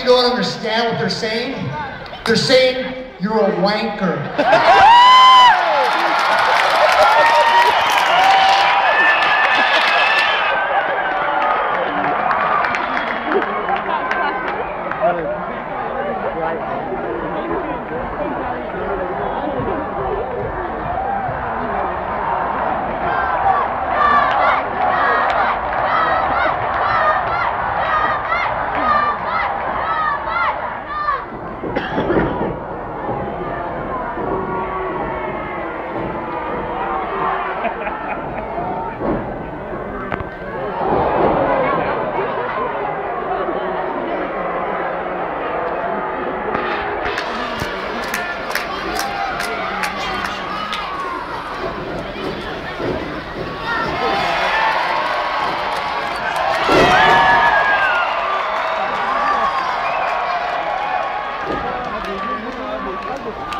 you don't understand what they're saying, they're saying you're a wanker. Của.